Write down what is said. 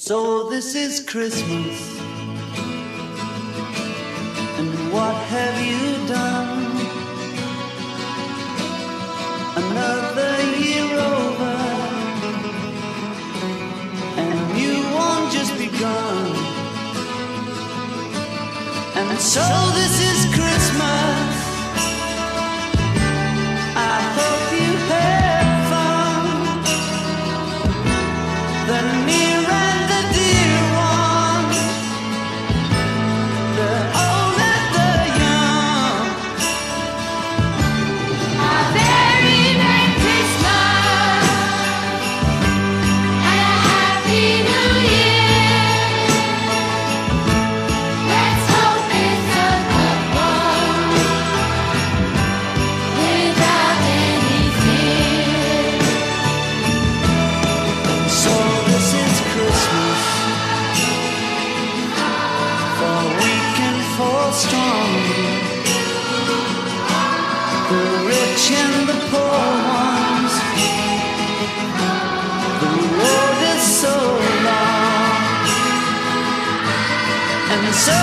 So this is Christmas. And what have you done? Another year over. And new one just begun. And so this is Christmas. Strong, the rich and the poor ones. The road is so long, and so